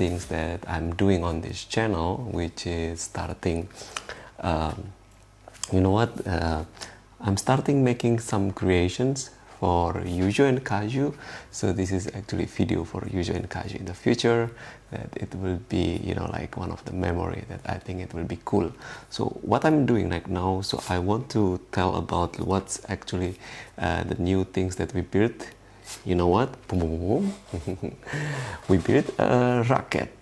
things that I'm doing on this channel, which is starting, um, you know what, uh, I'm starting making some creations for Yujo and Kaju. So this is actually video for Yujo and Kaju in the future that it will be, you know, like one of the memory that I think it will be cool. So what I'm doing right now, so I want to tell about what's actually uh, the new things that we built. You know what? we built a rocket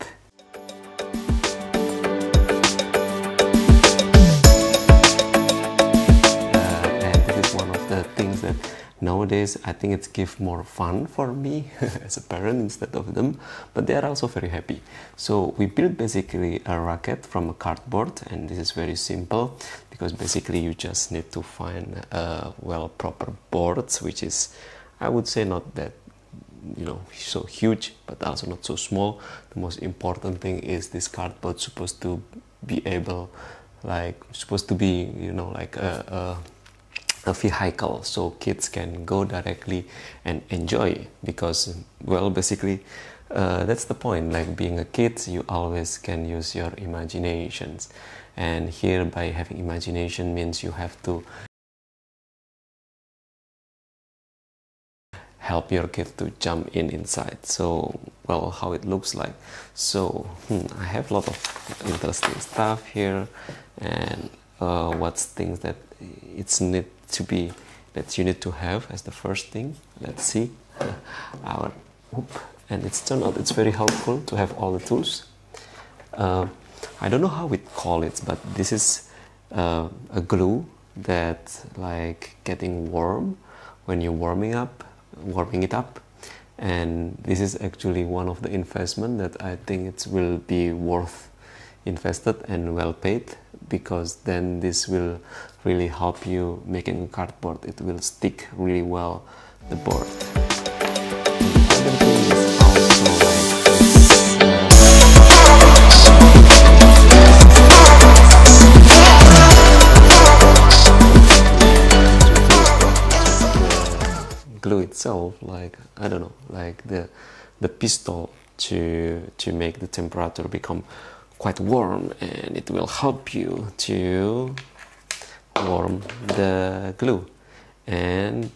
And this is one of the things that nowadays i think it's give more fun for me as a parent instead of them but they are also very happy. So we built basically a rocket from a cardboard and this is very simple because basically you just need to find uh, well proper boards which is i would say not that you know so huge but also not so small. The most important thing is this cardboard supposed to be able like supposed to be you know like a, a a vehicle so kids can go directly and enjoy because well basically uh, that's the point. Like being a kid you always can use your imaginations. And here by having imagination means you have to help your kid to jump in inside so well how it looks like so hmm, i have a lot of interesting stuff here and uh, what's things that it's need to be that you need to have as the first thing. Let's see our and it's turned out it's very helpful to have all the tools. Uh, I don't know how we call it, but this is uh, a glue that like getting warm when you're warming up, warming it up. And this is actually one of the investment that I think it will be worth invested and well paid because then this will really help you making a cardboard it will stick really well the board glue itself like i don't know like the the pistol to to make the temperature become quite warm and it will help you to warm the glue. And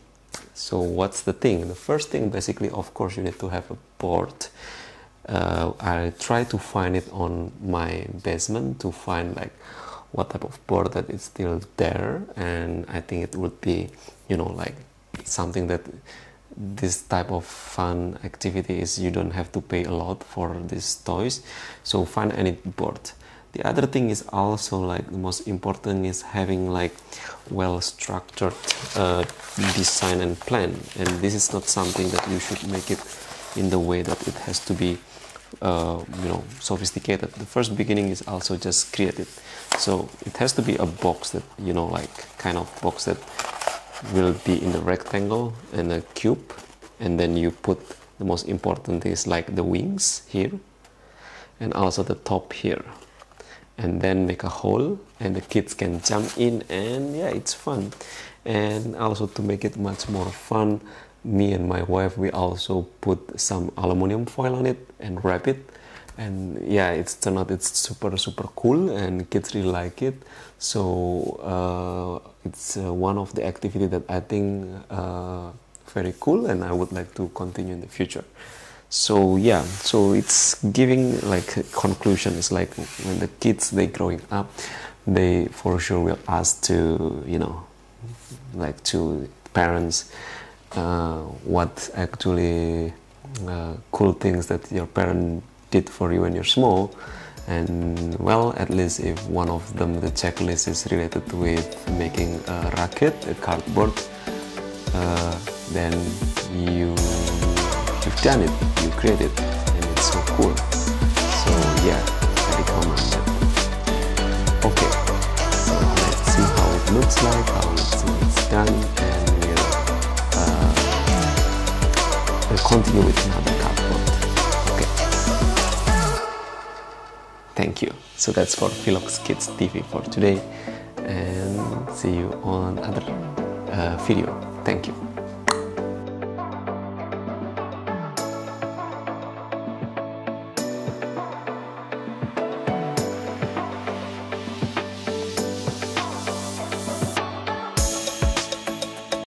so what's the thing? The first thing basically of course you need to have a board. Uh, I try to find it on my basement to find like what type of board that is still there and I think it would be you know like something that this type of fun activity is you don't have to pay a lot for these toys. So find any board the other thing is also like the most important is having like well structured uh, design and plan. And this is not something that you should make it in the way that it has to be uh, you know sophisticated. The first beginning is also just created. So it has to be a box that you know like kind of box that will be in a rectangle and a cube and then you put the most important is like the wings here and also the top here. And then make a hole and the kids can jump in and yeah it's fun. And also to make it much more fun me and my wife we also put some aluminum foil on it and wrap it and yeah it's turned out it's super super cool and kids really like it. So uh, it's uh, one of the activity that I think uh, very cool and I would like to continue in the future. So yeah so it's giving like a conclusion it's like when the kids they growing up they for sure will ask to you know like to parents uh, what actually uh, cool things that your parent did for you when you're small. And well at least if one of them the checklist is related with making a racket a cardboard uh, then you you've done it you created it and it's so cool. So yeah I recommend that okay so let's see how it looks like how it's, done and we'll, uh, we'll continue with another Thank you. So that's for Philox Kids TV for today and see you on other uh, video. Thank you.